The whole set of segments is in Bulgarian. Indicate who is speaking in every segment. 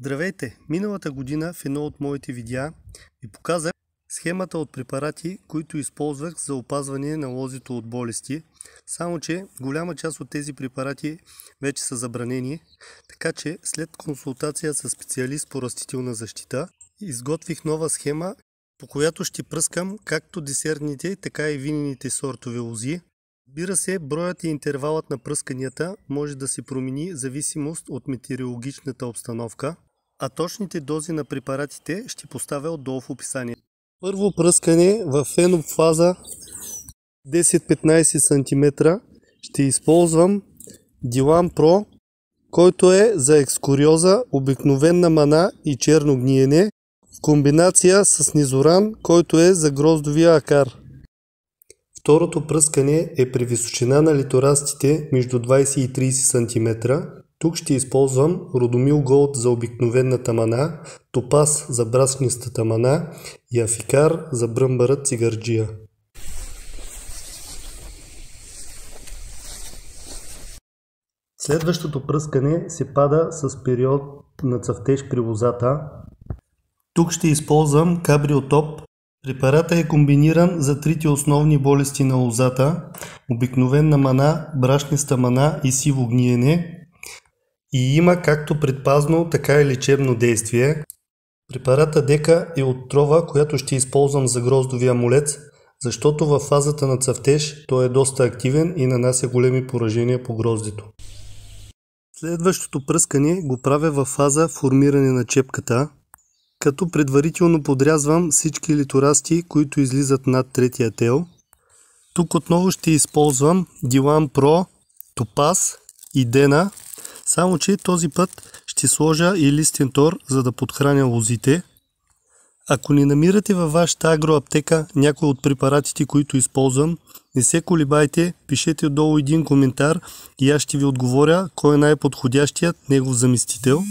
Speaker 1: Здравейте! Миналата година в едно от моите видеа ви показах схемата от препарати, които използвах за опазване на лозито от болести. Само, че голяма част от тези препарати вече са забранени, така че след консултация с специалист по растителна защита, изготвих нова схема, по която ще пръскам както десертните, така и винените сортове лози. Разбира се, броят и интервалът на пръсканията може да се промени в зависимост от метеорологичната обстановка, а точните дози на препаратите ще поставя отдолу в описание. Първо пръскане в фаза 10-15 см ще използвам Дилан Pro, който е за екскуриоза, обикновена мана и черно гниене, в комбинация с Низоран, който е за гроздовия акар. Второто пръскане е при височина на литорастите между 20 и 30 см. Тук ще използвам Родомил Голд за обикновената мана, Топас за браснистата мана и Афикар за бръмбара цигарджия. Следващото пръскане се пада с период на цъфтеж лозата. Тук ще използвам Кабриотоп Препарата е комбиниран за трите основни болести на лозата – обикновена мана, брашниста мана и сиво гниене и има както предпазно, така и лечебно действие. Препарата Дека е отрова, която ще използвам за гроздовия амулец, защото във фазата на цъфтеж той е доста активен и нанася големи поражения по гроздито. Следващото пръскане го правя във фаза формиране на чепката, като предварително подрязвам всички литорасти, които излизат над третия тел. Тук отново ще използвам Dilan Pro, Topaz и Dena, само че този път ще сложа и листен тор, за да подхраня лозите. Ако не намирате във вашата агроаптека някой от препаратите, които използвам, не се колебайте, пишете отдолу един коментар и аз ще ви отговоря кой е най-подходящият негов заместител.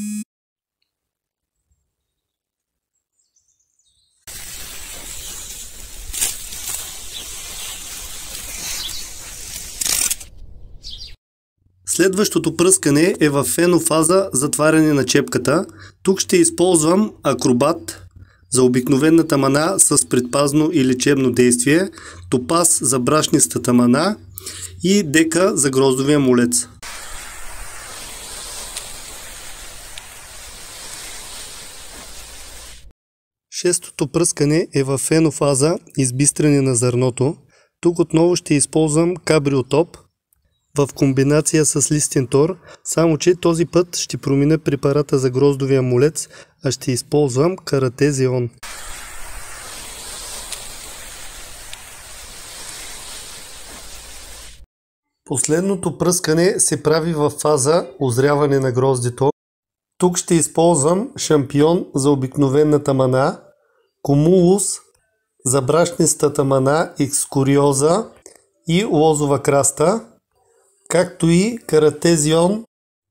Speaker 1: Следващото пръскане е в фенофаза затваряне на чепката. Тук ще използвам акробат за обикновената мана с предпазно и лечебно действие, топаз за брашнистата мана и дека за гроздовия молец. Шестото пръскане е в фенофаза избистране на зърното. Тук отново ще използвам кабриотоп – в комбинация с листен тор, само че този път ще промина препарата за гроздовия молец, а ще използвам каратезион. Последното пръскане се прави в фаза озряване на гроздито. Тук ще използвам шампион за обикновената мана, комулус за брашнистата мана, екскуриоза и лозова краста както и Каратезион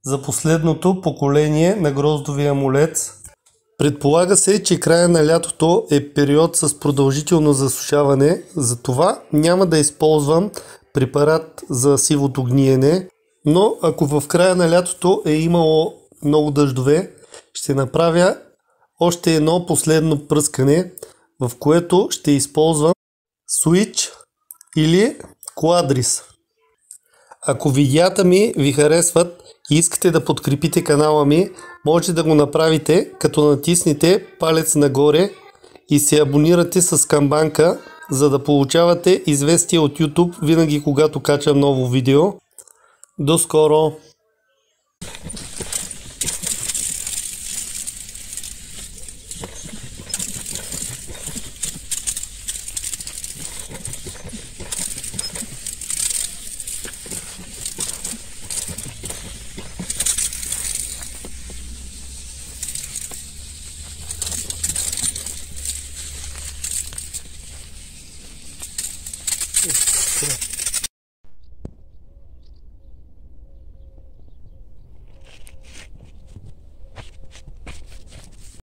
Speaker 1: за последното поколение на гроздовия амулец. Предполага се, че края на лятото е период с продължително засушаване, затова няма да използвам препарат за сивото гниене, но ако в края на лятото е имало много дъждове, ще направя още едно последно пръскане, в което ще използвам Switch или Quadris. Ако видеята ми ви харесват и искате да подкрепите канала ми, може да го направите като натиснете палец нагоре и се абонирате с камбанка, за да получавате известия от YouTube винаги когато качам ново видео. До скоро! Come.